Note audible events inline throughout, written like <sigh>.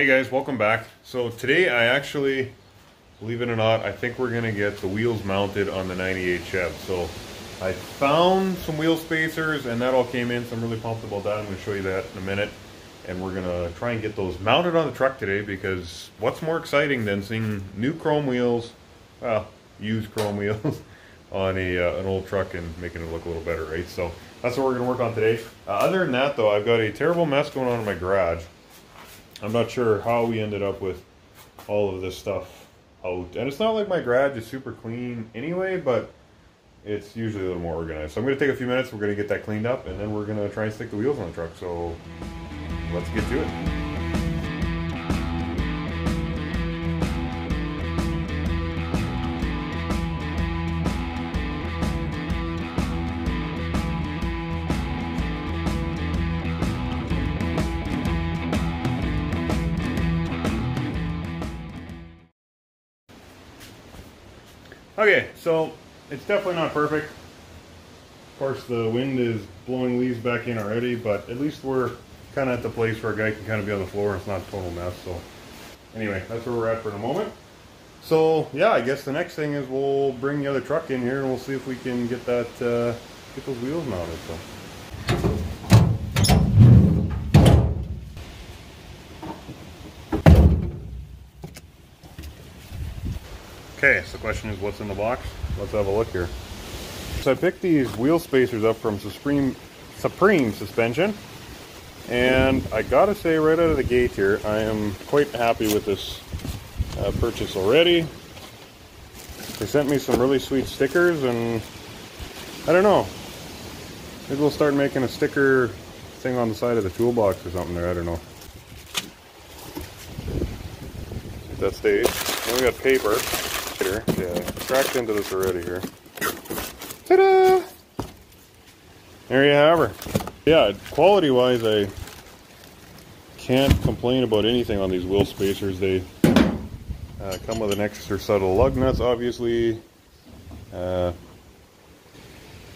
Hey guys, welcome back. So today I actually, believe it or not, I think we're gonna get the wheels mounted on the 98 Chev. So I found some wheel spacers and that all came in, so I'm really pumped about that. I'm gonna show you that in a minute. And we're gonna try and get those mounted on the truck today because what's more exciting than seeing new chrome wheels, well, used chrome <laughs> wheels on a, uh, an old truck and making it look a little better, right? So that's what we're gonna work on today. Uh, other than that though, I've got a terrible mess going on in my garage. I'm not sure how we ended up with all of this stuff out. And it's not like my garage is super clean anyway, but it's usually a little more organized. So I'm going to take a few minutes, we're going to get that cleaned up, and then we're going to try and stick the wheels on the truck. So let's get to it. Okay, so it's definitely not perfect. Of course, the wind is blowing leaves back in already, but at least we're kind of at the place where a guy can kind of be on the floor it's not a total mess. So anyway, that's where we're at for the moment. So yeah, I guess the next thing is we'll bring the other truck in here and we'll see if we can get that, uh, get those wheels mounted. So. Okay, so the question is what's in the box? Let's have a look here. So I picked these wheel spacers up from Supreme, Supreme Suspension. And I gotta say right out of the gate here, I am quite happy with this uh, purchase already. They sent me some really sweet stickers and I don't know. Maybe we'll start making a sticker thing on the side of the toolbox or something there, I don't know. That stage. Then we got paper here. Yeah, cracked into this already here. Ta-da! There you have her. Yeah, quality-wise, I can't complain about anything on these wheel spacers. They uh, come with an extra set of lug nuts, obviously. Uh,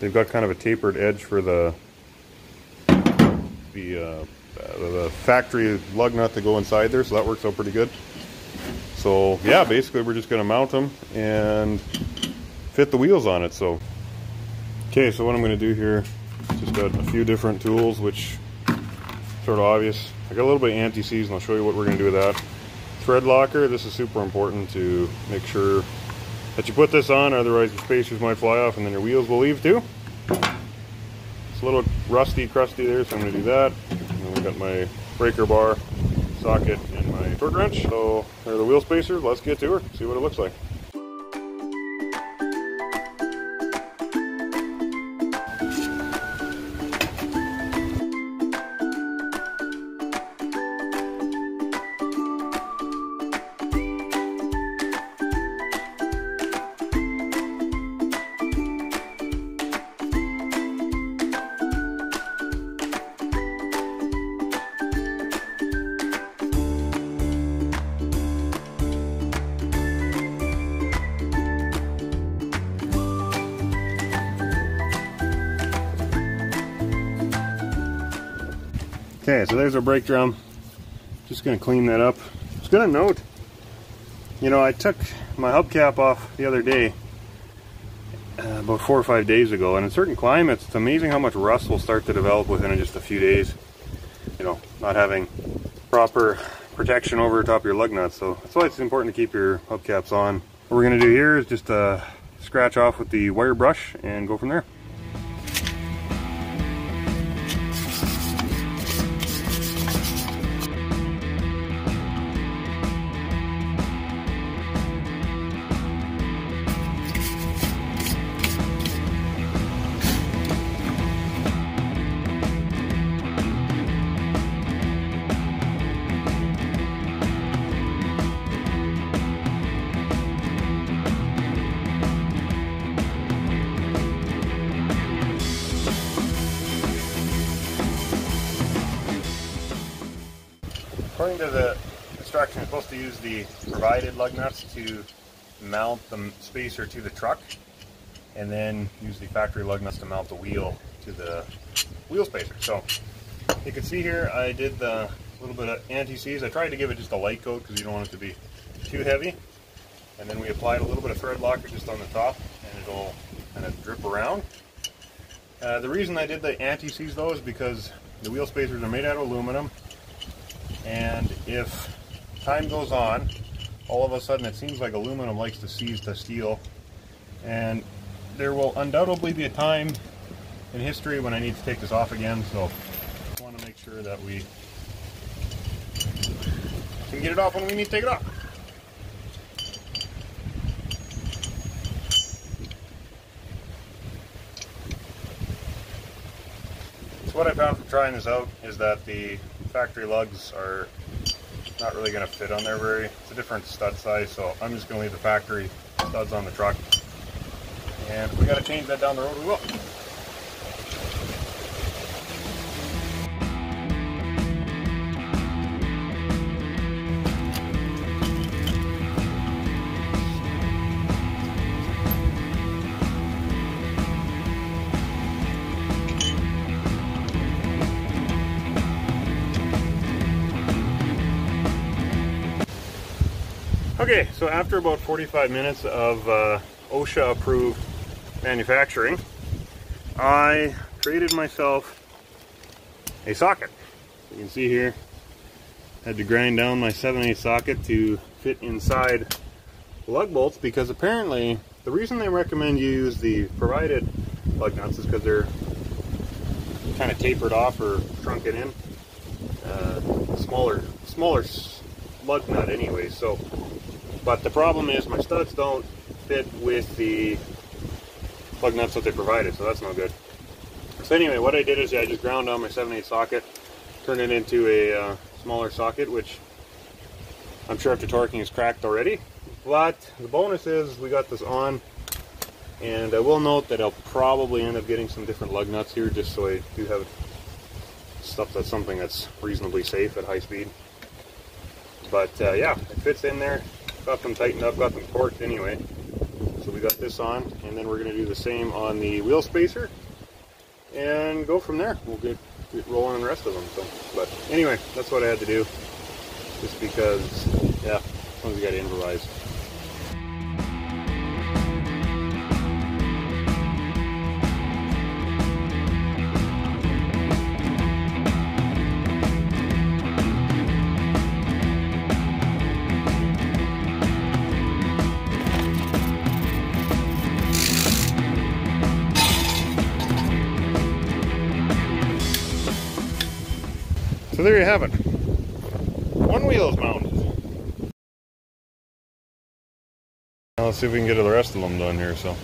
they've got kind of a tapered edge for the the, uh, the factory lug nut to go inside there, so that works out pretty good. So yeah, basically we're just going to mount them and fit the wheels on it. So okay, so what I'm going to do here, just got a few different tools, which sort of obvious. I got a little bit of anti-seize, and I'll show you what we're going to do with that. Thread locker. This is super important to make sure that you put this on, otherwise your spacers might fly off, and then your wheels will leave too. It's a little rusty, crusty there, so I'm going to do that. And then we got my breaker bar socket and torque wrench. So there are the wheel spacers. Let's get to her, see what it looks like. Okay, so there's our brake drum. Just gonna clean that up. Just gonna note, you know, I took my hubcap off the other day, uh, about four or five days ago, and in certain climates, it's amazing how much rust will start to develop within just a few days. You know, not having proper protection over top of your lug nuts. So that's why it's important to keep your hubcaps on. What we're gonna do here is just uh, scratch off with the wire brush and go from there. According to the instruction, you're supposed to use the provided lug nuts to mount the spacer to the truck, and then use the factory lug nuts to mount the wheel to the wheel spacer. So you can see here, I did the little bit of anti-seize. I tried to give it just a light coat because you don't want it to be too heavy. And then we applied a little bit of thread locker just on the top and it'll kind of drip around. Uh, the reason I did the anti-seize though is because the wheel spacers are made out of aluminum and if time goes on, all of a sudden it seems like aluminum likes to seize to steel and there will undoubtedly be a time in history when I need to take this off again so I want to make sure that we can get it off when we need to take it off. What I found from trying this out is that the factory lugs are not really going to fit on there very. It's a different stud size, so I'm just going to leave the factory studs on the truck. And if we got to change that down the road, we will. Okay, so after about 45 minutes of uh, OSHA approved manufacturing, I created myself a socket. You can see here, had to grind down my 7 8 socket to fit inside lug bolts because apparently the reason they recommend you use the provided lug nuts is because they're kind of tapered off or shrunken in. Uh, smaller, smaller lug nut anyway, so but the problem is my studs don't fit with the lug nuts that they provided, so that's no good. So anyway, what I did is I just ground down my 7/8 socket, turned it into a uh, smaller socket, which I'm sure after torquing is cracked already. But the bonus is we got this on, and I will note that I'll probably end up getting some different lug nuts here, just so I do have stuff that's something that's reasonably safe at high speed. But uh, yeah, it fits in there. Got them tightened up, got them torqued anyway. So we got this on, and then we're going to do the same on the wheel spacer, and go from there. We'll get, get rolling on the rest of them. So, but anyway, that's what I had to do, just because, yeah, sometimes you got to improvise. So there you have it. One wheel is mounted. Now let's see if we can get the rest of them done here. So.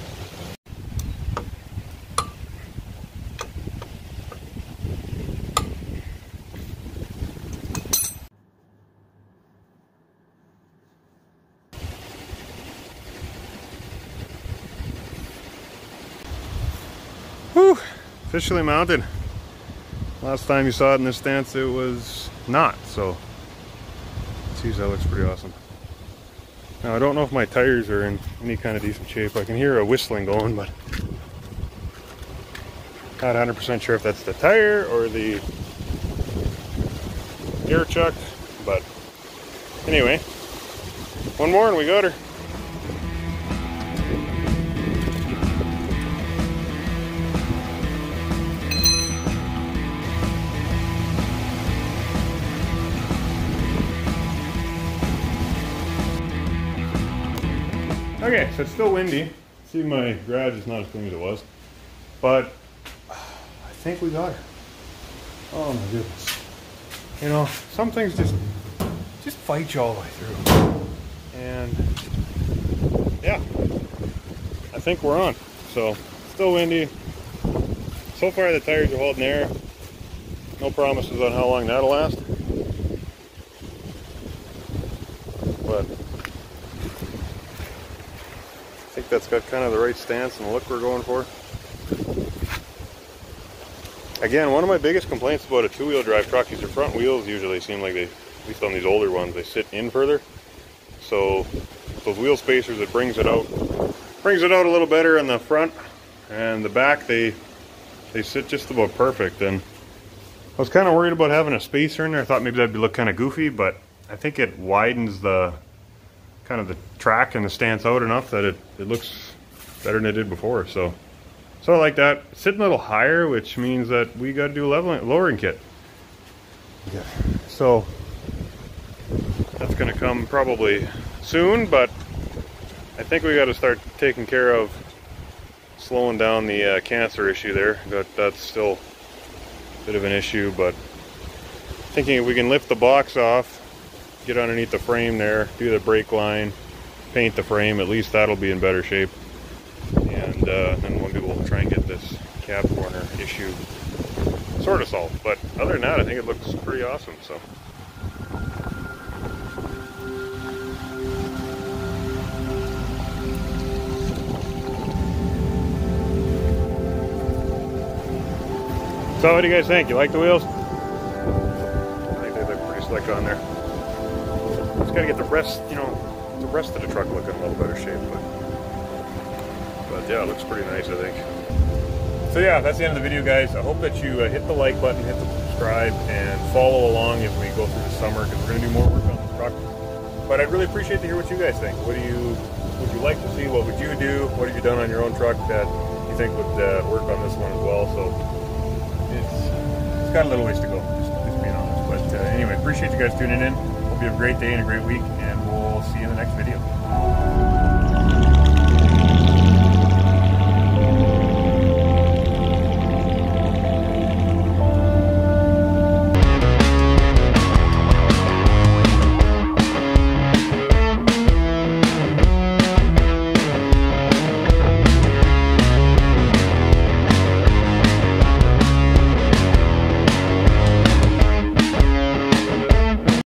Officially mounted. Last time you saw it in this stance, it was not, so geez, that looks pretty awesome. Now, I don't know if my tires are in any kind of decent shape. I can hear a whistling going, but not 100% sure if that's the tire or the air chuck, but anyway, one more and we got her. Okay, so it's still windy. See, my garage is not as clean as it was, but I think we got her. Oh my goodness! You know, some things just just fight you all the way through, and yeah, I think we're on. So still windy. So far, the tires are holding air. No promises on how long that'll last, but I think that's got kind of the right stance and look we're going for. Again, one of my biggest complaints about a two-wheel drive truck is your front wheels usually seem like they, at least on these older ones, they sit in further. So those wheel spacers, it brings it out, brings it out a little better in the front and the back. They they sit just about perfect. And I was kind of worried about having a spacer in there. I thought maybe that'd look kind of goofy, but I think it widens the kind of the track and the stance out enough that it, it looks better than it did before. So, so I like that. sitting a little higher, which means that we got to do a leveling, lowering kit. Yeah. So that's going to come probably soon, but I think we got to start taking care of slowing down the uh, cancer issue there. That, that's still a bit of an issue, but thinking if we can lift the box off, get underneath the frame there, do the brake line, paint the frame, at least that'll be in better shape. And uh, then maybe we'll try and get this cab corner issue sort of solved. But other than that, I think it looks pretty awesome. So. So what do you guys think? You like the wheels? I think they look pretty slick on there. Just gotta get the rest, you know, the rest of the truck looking a little better shape, but but yeah, it looks pretty nice, I think. So yeah, that's the end of the video, guys. I hope that you uh, hit the like button, hit the subscribe, and follow along as we go through the summer, because we're gonna do more work on this truck. But I'd really appreciate to hear what you guys think. What do you would you like to see? What would you do? What have you done on your own truck that you think would uh, work on this one as well? So it's, it's got a little ways to go, just, just being honest. But uh, anyway, appreciate you guys tuning in. Hope you have a great day and a great week, and we'll see you in the next video.